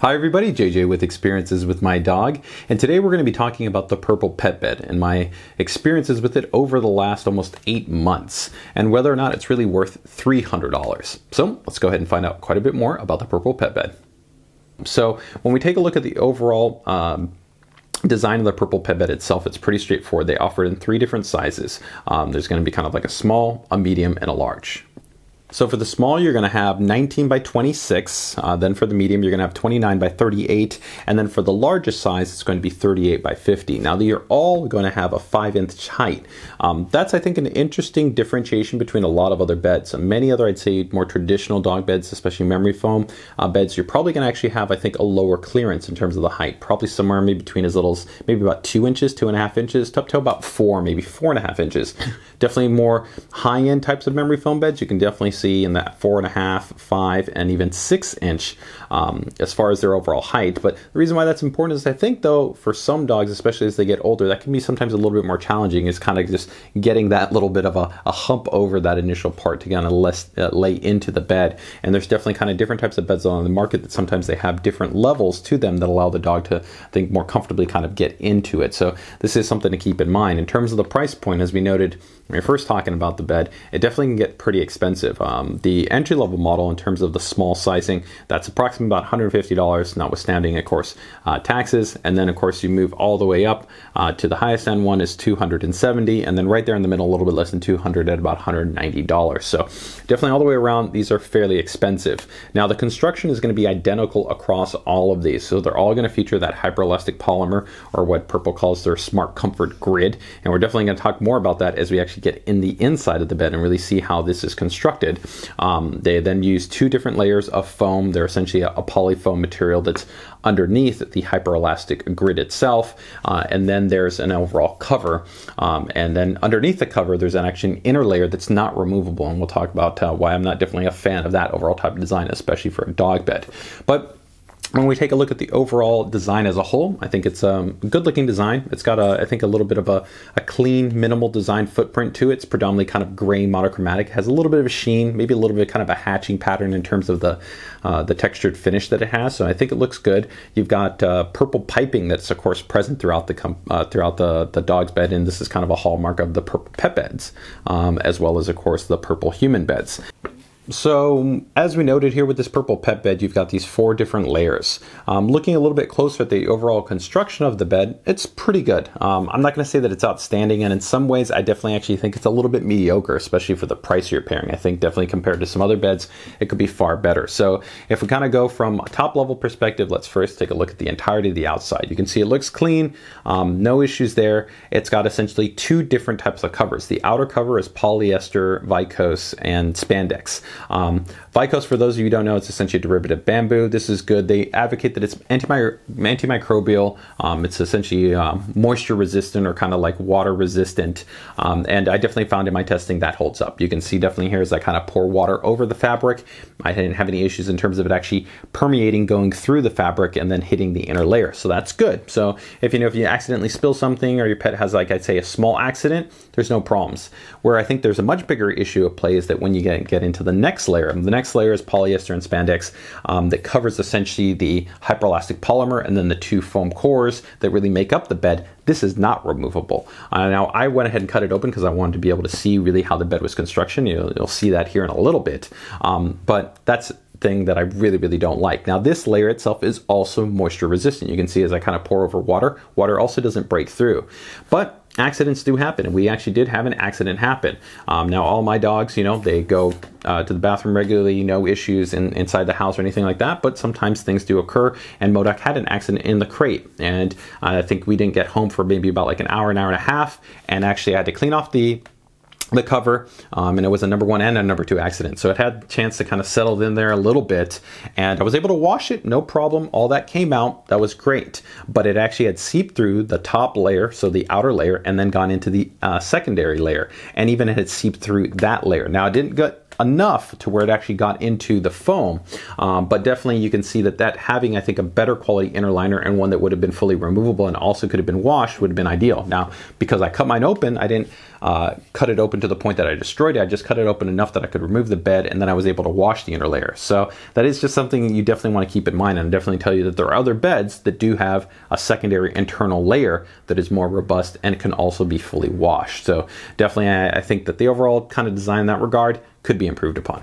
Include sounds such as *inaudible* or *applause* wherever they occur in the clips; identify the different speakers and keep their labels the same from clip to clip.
Speaker 1: Hi everybody, JJ with Experiences with My Dog, and today we're going to be talking about the Purple Pet Bed and my experiences with it over the last almost eight months, and whether or not it's really worth $300. So let's go ahead and find out quite a bit more about the Purple Pet Bed. So when we take a look at the overall um, design of the purple pet bed itself it's pretty straightforward. They offer it in three different sizes. Um, there's going to be kind of like a small a medium and a large so for the small, you're going to have 19 by 26. Uh, then for the medium, you're going to have 29 by 38. And then for the largest size, it's going to be 38 by 50. Now, you're all going to have a 5 inch height. Um, that's, I think, an interesting differentiation between a lot of other beds. Many other, I'd say, more traditional dog beds, especially memory foam uh, beds, you're probably going to actually have, I think, a lower clearance in terms of the height. Probably somewhere maybe between as little as maybe about 2 inches, 2.5 inches, up to about 4, maybe 4.5 inches. *laughs* definitely more high end types of memory foam beds. You can definitely see in that four and a half, five, and even six inch um, as far as their overall height. But the reason why that's important is I think, though, for some dogs, especially as they get older, that can be sometimes a little bit more challenging. Is kind of just getting that little bit of a, a hump over that initial part to kind of uh, lay into the bed. And there's definitely kind of different types of beds on the market that sometimes they have different levels to them that allow the dog to think more comfortably kind of get into it. So this is something to keep in mind in terms of the price point, as we noted when you're first talking about the bed, it definitely can get pretty expensive. Um, the entry level model, in terms of the small sizing, that's approximately about $150, notwithstanding, of course, uh, taxes. And then, of course, you move all the way up uh, to the highest end one is 270, and then right there in the middle, a little bit less than 200 at about $190. So definitely all the way around, these are fairly expensive. Now the construction is going to be identical across all of these, so they're all going to feature that hyperelastic polymer, or what Purple calls their Smart Comfort Grid, and we're definitely going to talk more about that as we actually get in the inside of the bed and really see how this is constructed. Um, they then use two different layers of foam. They're essentially a, a polyfoam material that's underneath the hyperelastic grid itself, uh, and then there's an overall cover. Um, and then underneath the cover, there's an actually an inner layer that's not removable, and we'll talk about uh, why I'm not definitely a fan of that overall type of design, especially for a dog bed. But when we take a look at the overall design as a whole, I think it's a good looking design. It's got a, I think a little bit of a, a clean, minimal design footprint to it. It's predominantly kind of gray monochromatic. It has a little bit of a sheen, maybe a little bit kind of a hatching pattern in terms of the uh, the textured finish that it has. So I think it looks good. You've got uh, purple piping that's of course present throughout the com- uh, throughout the the dog's bed, and this is kind of a hallmark of the purple pet beds, um, as well as of course the purple human beds. So, as we noted here with this purple pet bed, you've got these four different layers. Um, looking a little bit closer at the overall construction of the bed, it's pretty good. Um, I'm not going to say that it's outstanding, and in some ways, I definitely actually think it's a little bit mediocre, especially for the price you're paying. I think definitely compared to some other beds, it could be far better. So, if we kind of go from a top level perspective, let's first take a look at the entirety of the outside. You can see it looks clean, um, no issues there. It's got essentially two different types of covers. The outer cover is polyester, viscose, and spandex. Um, for those of you who don't know, it's essentially a derivative bamboo. This is good. They advocate that it's antimicro- antimicrobial. Um, it's essentially um, moisture resistant or kind of like water resistant. Um, and I definitely found in my testing that holds up. You can see definitely here as I kind of pour water over the fabric. I didn't have any issues in terms of it actually permeating, going through the fabric, and then hitting the inner layer. So that's good. So if you know if you accidentally spill something or your pet has like I'd say a small accident, there's no problems. Where I think there's a much bigger issue at play is that when you get, get into the next layer, the next layer is polyester and spandex um, that covers essentially the hyperelastic polymer and then the two foam cores that really make up the bed. This is not removable. Uh, now I went ahead and cut it open because I wanted to be able to see really how the bed was construction. You'll, you'll see that here in a little bit. Um, but that's a thing that I really, really don't like. Now, this layer itself is also moisture resistant. You can see as I kind of pour over water, water also doesn't break through. But accidents do happen, and we actually did have an accident happen. Um, now, all my dogs, you know, they go uh, to the bathroom regularly, no issues in, inside the house or anything like that, but sometimes things do occur. And Modoc had an accident in the crate, and uh, I think we didn't get home for maybe about like an hour, an hour and a half, and actually I had to clean off the the cover, um, and it was a number one and a number two accident. So it had a chance to kind of settle in there a little bit, and I was able to wash it, no problem. All that came out, that was great. But it actually had seeped through the top layer, so the outer layer, and then gone into the uh, secondary layer, and even it had seeped through that layer. Now it didn't get enough to where it actually got into the foam. Um, but definitely you can see that that having, I think, a better quality inner liner and one that would have been fully removable and also could have been washed would have been ideal. Now, because I cut mine open, I didn't uh, cut it open to the point that I destroyed it. I just cut it open enough that I could remove the bed and then I was able to wash the inner layer. So that is just something you definitely want to keep in mind and i definitely tell you that there are other beds that do have a secondary internal layer that is more robust and can also be fully washed. So definitely I, I think that the overall kind of design in that regard could be improved upon.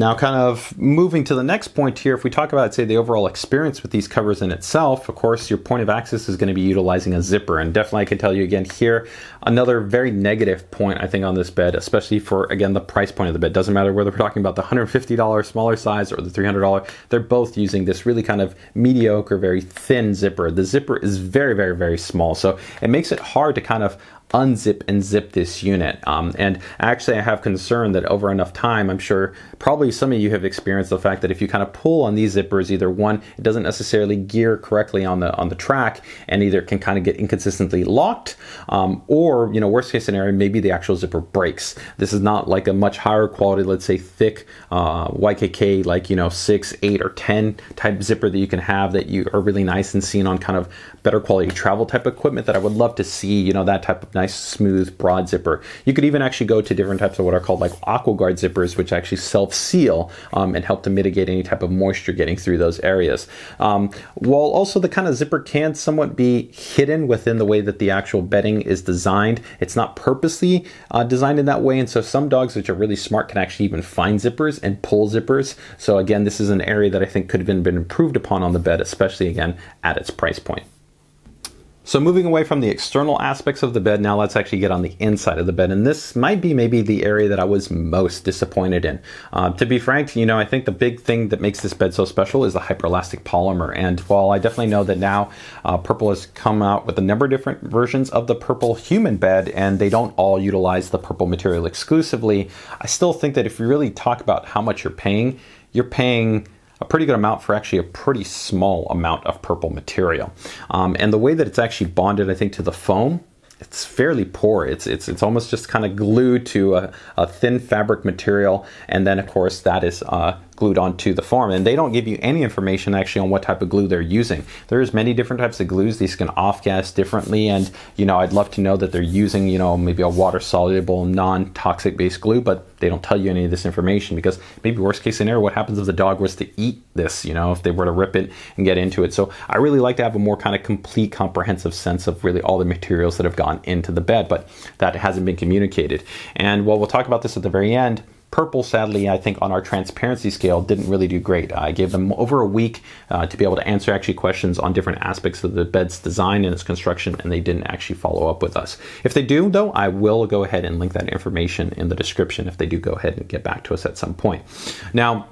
Speaker 1: Now, kind of moving to the next point here, if we talk about, say, the overall experience with these covers in itself, of course, your point of access is going to be utilizing a zipper. And definitely, I can tell you again here, another very negative point, I think, on this bed, especially for, again, the price point of the bed. Doesn't matter whether we're talking about the $150 smaller size or the $300, they're both using this really kind of mediocre, very thin zipper. The zipper is very, very, very small. So it makes it hard to kind of unzip and zip this unit. Um, and actually, I have concern that over enough time, I'm sure probably some of you have experienced the fact that if you kind of pull on these zippers, either one, it doesn't necessarily gear correctly on the on the track, and either can kind of get inconsistently locked, um, or you know, worst case scenario, maybe the actual zipper breaks. This is not like a much higher quality, let's say thick uh, YKK, like you know six, eight, or ten type zipper that you can have that you are really nice and seen on kind of better quality travel type equipment that I would love to see. You know, that type of nice, smooth, broad zipper. You could even actually go to different types of what are called like AquaGuard zippers, which actually self seal um, and help to mitigate any type of moisture getting through those areas. Um, while also the kind of zipper can somewhat be hidden within the way that the actual bedding is designed, it's not purposely uh, designed in that way. And so some dogs, which are really smart, can actually even find zippers and pull zippers. So again, this is an area that I think could have been, been improved upon on the bed, especially again at its price point. So moving away from the external aspects of the bed, now let's actually get on the inside of the bed. And this might be maybe the area that I was most disappointed in. Uh, to be frank, you know, I think the big thing that makes this bed so special is the hyperelastic polymer. And while I definitely know that now uh, Purple has come out with a number of different versions of the Purple human bed, and they don't all utilize the Purple material exclusively, I still think that if you really talk about how much you're paying, you're paying a pretty good amount for actually a pretty small amount of purple material. Um, and the way that it's actually bonded, I think, to the foam, it's fairly poor. It's it's it's almost just kind of glued to a, a thin fabric material, and then of course that is uh, glued onto the form and they don't give you any information actually on what type of glue they're using. There's many different types of glues. These can off gas differently and you know i'd love to know that they're using you know maybe a water soluble non-toxic based glue but they don't tell you any of this information because maybe worst case scenario what happens if the dog was to eat this you know if they were to rip it and get into it? So i really like to have a more kind of complete comprehensive sense of really all the materials that have gone into the bed but that hasn't been communicated. And while we'll talk about this at the very end Purple, sadly, I think on our transparency scale didn't really do great. I gave them over a week uh, to be able to answer actually questions on different aspects of the bed's design and its construction, and they didn't actually follow up with us. If they do, though, I will go ahead and link that information in the description if they do go ahead and get back to us at some point. Now,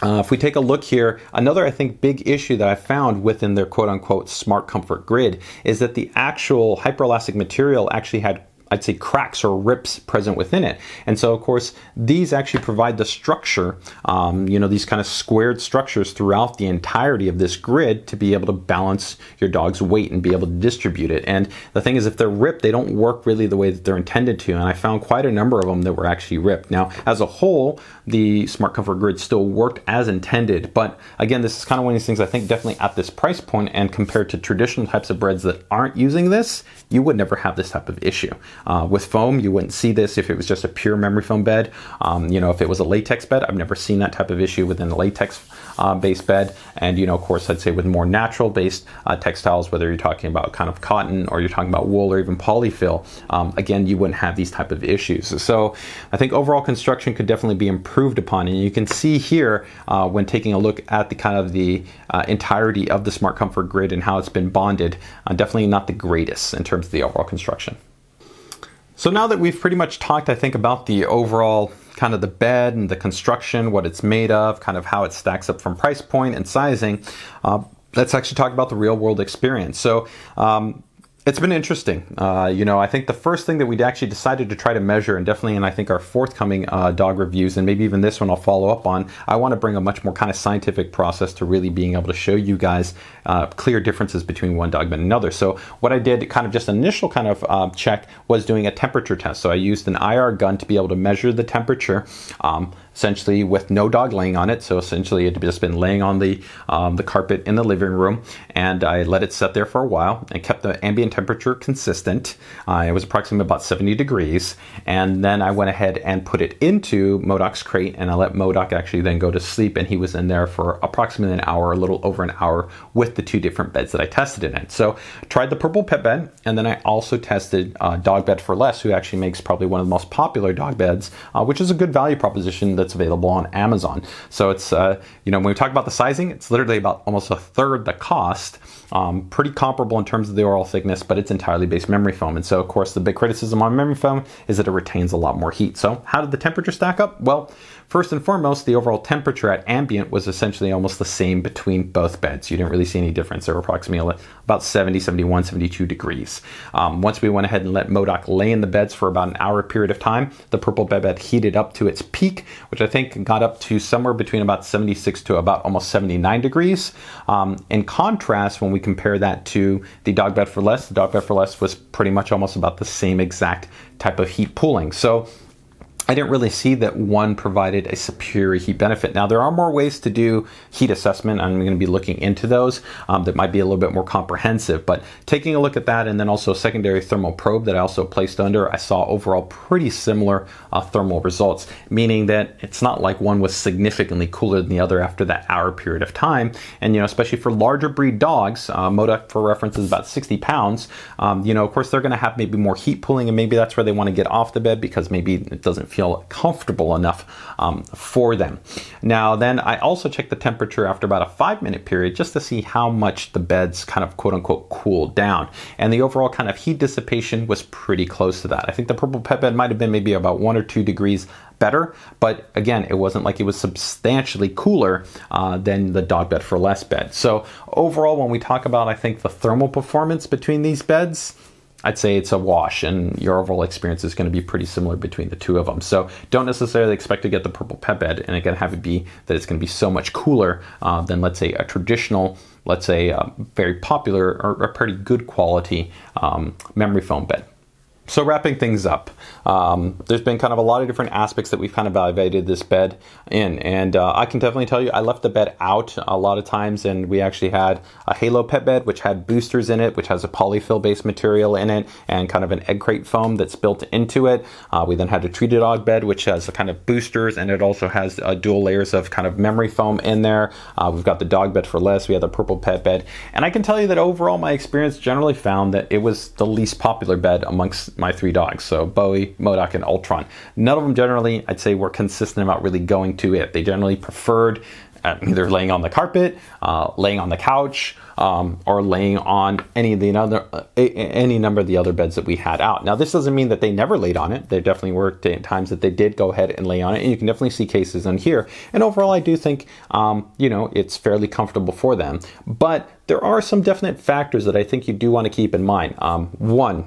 Speaker 1: uh, if we take a look here, another I think big issue that I found within their quote unquote smart comfort grid is that the actual hyperelastic material actually had I'd say cracks or rips present within it. And so, of course, these actually provide the structure, um, you know, these kind of squared structures throughout the entirety of this grid to be able to balance your dog's weight and be able to distribute it. And the thing is, if they're ripped, they don't work really the way that they're intended to. And I found quite a number of them that were actually ripped. Now, as a whole, the Smart Comfort Grid still worked as intended. But again, this is kind of one of these things I think definitely at this price point and compared to traditional types of breads that aren't using this, you would never have this type of issue. Uh, with foam, you wouldn't see this if it was just a pure memory foam bed. Um, you know, if it was a latex bed, I've never seen that type of issue within a latex uh, based bed. And, you know, of course, I'd say with more natural based uh, textiles, whether you're talking about kind of cotton or you're talking about wool or even polyfill, um, again, you wouldn't have these type of issues. So I think overall construction could definitely be improved upon. And you can see here uh, when taking a look at the kind of the uh, entirety of the Smart Comfort grid and how it's been bonded, uh, definitely not the greatest in terms of the overall construction. So now that we've pretty much talked, I think, about the overall kind of the bed and the construction, what it's made of, kind of how it stacks up from price point and sizing, uh, let's actually talk about the real world experience. So um, It's been interesting. Uh, you know, I think the first thing that we'd actually decided to try to measure, and definitely in I think our forthcoming uh, dog reviews, and maybe even this one I'll follow up on, I want to bring a much more kind of scientific process to really being able to show you guys uh, clear differences between one dog and another. So what I did, kind of just initial kind of uh, check, was doing a temperature test. So I used an IR gun to be able to measure the temperature. Um, essentially with no dog laying on it. So essentially, it had just been laying on the um, the carpet in the living room, and I let it sit there for a while and kept the ambient temperature consistent. Uh, it was approximately about 70 degrees, and then I went ahead and put it into Modoc's crate, and I let Modoc actually then go to sleep, and he was in there for approximately an hour, a little over an hour, with the two different beds that I tested in it. So tried the purple pet bed, and then I also tested uh, Dog Bed for Less, who actually makes probably one of the most popular dog beds, uh, which is a good value proposition that that's available on Amazon. So it's, uh, you know, when we talk about the sizing, it's literally about almost a third the cost. Um, pretty comparable in terms of the overall thickness, but it's entirely based memory foam. And so, of course, the big criticism on memory foam is that it retains a lot more heat. So, how did the temperature stack up? Well, First and foremost, the overall temperature at ambient was essentially almost the same between both beds. You didn't really see any difference. They were approximately about 70, 71, 72 degrees. Um, once we went ahead and let Modoc lay in the beds for about an hour period of time, the purple pet bed heated up to its peak, which I think got up to somewhere between about 76 to about almost 79 degrees. Um, in contrast, when we compare that to the dog bed for less, the dog bed for less was pretty much almost about the same exact type of heat pooling. So I didn't really see that one provided a superior heat benefit. Now, there are more ways to do heat assessment. I'm going to be looking into those um, that might be a little bit more comprehensive. But taking a look at that and then also a secondary thermal probe that I also placed under, I saw overall pretty similar uh, thermal results, meaning that it's not like one was significantly cooler than the other after that hour period of time. And, you know, especially for larger breed dogs, uh, Modoc, for reference, is about 60 pounds. Um, you know, of course, they're going to have maybe more heat pooling, and maybe that's where they want to get off the bed because maybe it doesn't feel feel comfortable enough um, for them. Now, then I also check the temperature after about a five minute period just to see how much the beds kind of quote unquote cooled down. And the overall kind of heat dissipation was pretty close to that. I think the purple pet bed might have been maybe about one or two degrees better, but again, it wasn't like it was substantially cooler uh, than the dog bed for less bed. So overall, when we talk about, I think the thermal performance between these beds, I'd say it's a wash, and your overall experience is going to be pretty similar between the two of them. So don't necessarily expect to get the purple pet bed, and again, have it be that it's going to be so much cooler uh, than, let's say, a traditional, let's say, uh, very popular or a pretty good quality um, memory foam bed. So wrapping things up, um, there's been kind of a lot of different aspects that we've kind of evaluated this bed in, and uh, I can definitely tell you I left the bed out a lot of times, and we actually had a Halo pet bed which had boosters in it, which has a polyfill based material in it, and kind of an egg crate foam that's built into it. Uh, we then had a treated dog bed which has a kind of boosters, and it also has uh, dual layers of kind of memory foam in there. Uh, we've got the dog bed for less. We have the purple pet bed, and I can tell you that overall my experience generally found that it was the least popular bed amongst my three dogs. So Bowie, Modoc, and Ultron. None of them generally, I'd say, were consistent about really going to it. They generally preferred uh, either laying on the carpet, uh, laying on the couch, um, or laying on any of the other uh, any number of the other beds that we had out. Now, this doesn't mean that they never laid on it. There definitely were times that they did go ahead and lay on it, and you can definitely see cases in here. And overall, I do think um, you know it's fairly comfortable for them. But there are some definite factors that I think you do want to keep in mind. Um, one,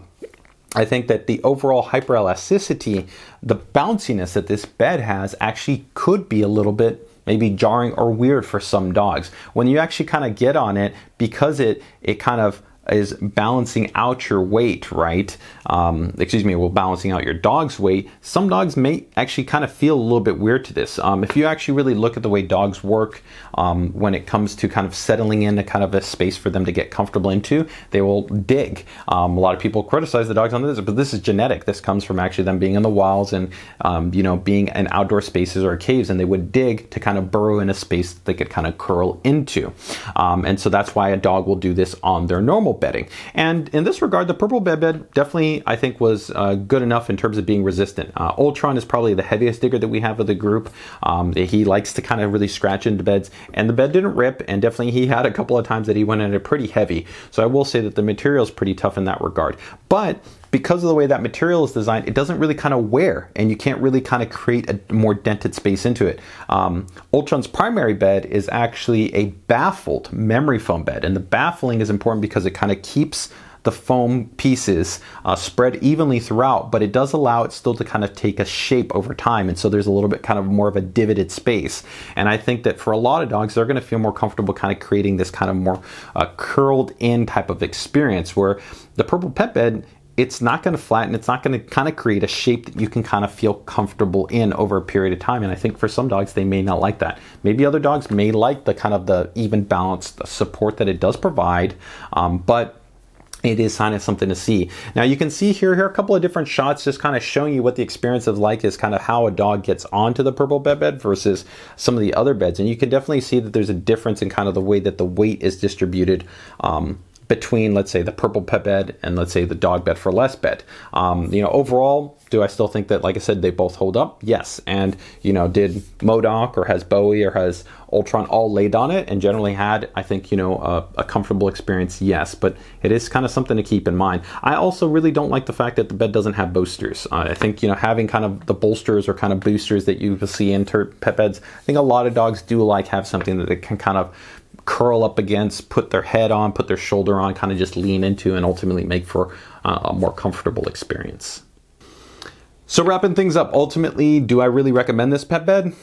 Speaker 1: I think that the overall hyperelasticity, the bounciness that this bed has, actually could be a little bit maybe jarring or weird for some dogs. When you actually kind of get on it, because it it kind of is balancing out your weight, right? Um, excuse me, well, balancing out your dog's weight. Some dogs may actually kind of feel a little bit weird to this. Um, if you actually really look at the way dogs work um, when it comes to kind of settling into kind of a space for them to get comfortable into, they will dig. Um, a lot of people criticize the dogs on this, but this is genetic. This comes from actually them being in the wilds and, um, you know, being in outdoor spaces or caves, and they would dig to kind of burrow in a space that they could kind of curl into. Um, and so that's why a dog will do this on their normal bedding. And in this regard, the purple pet bed definitely, I think, was uh, good enough in terms of being resistant. Uh, Ultron is probably the heaviest digger that we have of the group. Um, he likes to kind of really scratch into beds, and the bed didn't rip, and definitely he had a couple of times that he went in it pretty heavy. So I will say that the material is pretty tough in that regard. But because of the way that material is designed, it doesn't really kind of wear, and you can't really kind of create a more dented space into it. Um, Ultron's primary bed is actually a baffled memory foam bed, and the baffling is important because it kind of keeps the foam pieces uh, spread evenly throughout, but it does allow it still to kind of take a shape over time. And so there's a little bit kind of more of a divoted space. And I think that for a lot of dogs, they're going to feel more comfortable kind of creating this kind of more uh, curled in type of experience where the purple pet bed it's not going to flatten. It's not going to kind of create a shape that you can kind of feel comfortable in over a period of time. And I think for some dogs, they may not like that. Maybe other dogs may like the kind of the even balanced support that it does provide. Um, but it is kind of something to see. Now you can see here, here a couple of different shots just kind of showing you what the experience is like is kind of how a dog gets onto the purple pet bed versus some of the other beds. And you can definitely see that there's a difference in kind of the way that the weight is distributed um, between, let's say, the purple pet bed and let's say the dog bed for less bed. Um, you know, overall, do I still think that, like I said, they both hold up? Yes. And you know, did Modoc or has Bowie or has Ultron all laid on it and generally had, I think, you know, a, a comfortable experience? Yes. But it is kind of something to keep in mind. I also really don't like the fact that the bed doesn't have boosters. Uh, I think you know having kind of the bolsters or kind of boosters that you see in pet beds. I think a lot of dogs do like have something that they can kind of curl up against, put their head on, put their shoulder on, kind of just lean into, and ultimately make for uh, a more comfortable experience. So, wrapping things up, ultimately, do I really recommend this pet bed?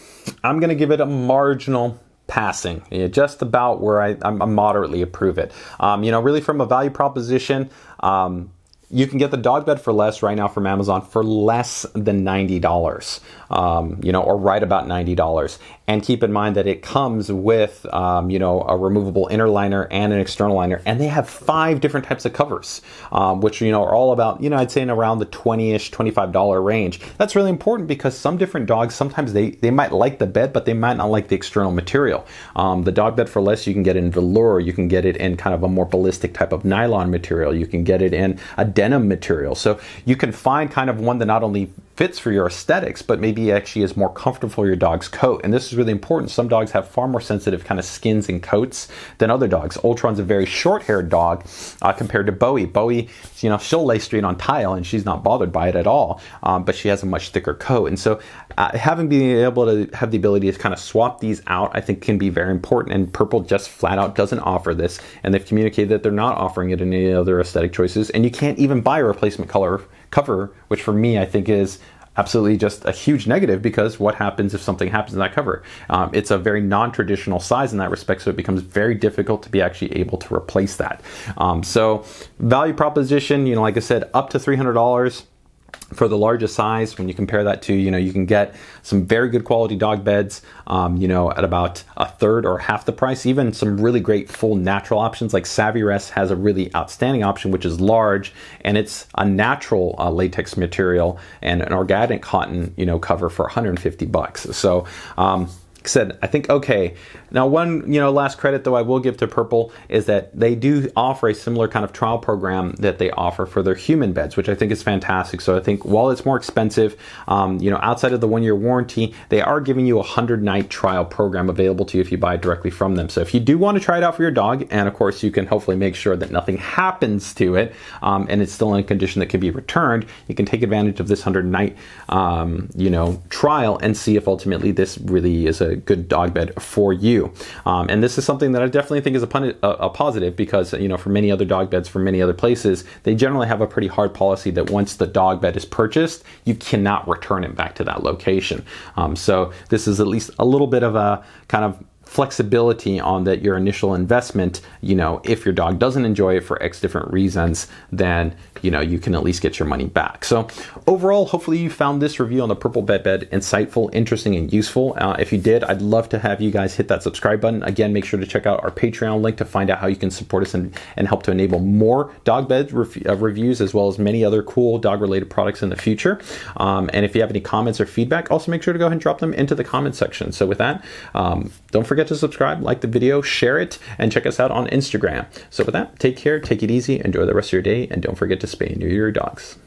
Speaker 1: I'm going to give it a marginal passing, yeah, just about where I, I moderately approve it. Um, you know, really from a value proposition, um, you can get the dog bed for less right now from Amazon for less than $90, um, you know, or right about $90. And keep in mind that it comes with, um, you know, a removable inner liner and an external liner. And they have five different types of covers, um, which, you know, are all about, you know, I'd say in around the 20-ish, $25 range. That's really important because some different dogs, sometimes they, they might like the bed, but they might not like the external material. Um, the dog bed for less, you can get in velour. You can get it in kind of a more ballistic type of nylon material. You can get it in a denim material. So you can find kind of one that not only fits for your aesthetics, but maybe actually is more comfortable for your dog's coat. And this is really important. Some dogs have far more sensitive kind of skins and coats than other dogs. Ultron's a very short-haired dog uh, compared to Bowie. Bowie, you know, she'll lay straight on tile and she's not bothered by it at all, um, but she has a much thicker coat. And so uh, having been able to have the ability to kind of swap these out, I think can be very important. And Purple just flat out doesn't offer this. And they've communicated that they're not offering it in any other aesthetic choices. And you can't even buy a replacement color cover, which for me I think is absolutely just a huge negative because what happens if something happens in that cover? Um, it's a very non-traditional size in that respect, so it becomes very difficult to be actually able to replace that. Um, so value proposition, you know, like I said, up to three hundred dollars for the largest size, when you compare that to, you know, you can get some very good quality dog beds, um, you know, at about a third or half the price. Even some really great full natural options, like Savvy-Rest has a really outstanding option, which is large, and it's a natural uh, latex material and an organic cotton, you know, cover for 150 bucks. So, um, said, I think okay. Now, one you know last credit though I will give to Purple is that they do offer a similar kind of trial program that they offer for their human beds, which I think is fantastic. So I think while it's more expensive, um, you know, outside of the one year warranty, they are giving you a hundred night trial program available to you if you buy directly from them. So if you do want to try it out for your dog, and of course you can hopefully make sure that nothing happens to it, um, and it's still in a condition that can be returned, you can take advantage of this hundred night, um, you know, trial and see if ultimately this really is a good dog bed for you. Um, and this is something that I definitely think is a, pun- a, a, positive because, you know, for many other dog beds from many other places, they generally have a pretty hard policy that once the dog bed is purchased, you cannot return it back to that location. Um, so this is at least a little bit of a kind of flexibility on that your initial investment you know if your dog doesn't enjoy it for x different reasons then you know you can at least get your money back. So overall hopefully you found this review on the purple pet bed insightful interesting and useful. Uh, if you did i'd love to have you guys hit that subscribe button. Again make sure to check out our patreon link to find out how you can support us and, and help to enable more dog bed rev- uh, reviews as well as many other cool dog related products in the future. Um, and if you have any comments or feedback also make sure to go ahead and drop them into the comment section. So with that um, don't forget forget to subscribe, like the video, share it, and check us out on Instagram. So with that, take care, take it easy, enjoy the rest of your day, and don't forget to spay and neuter your dogs.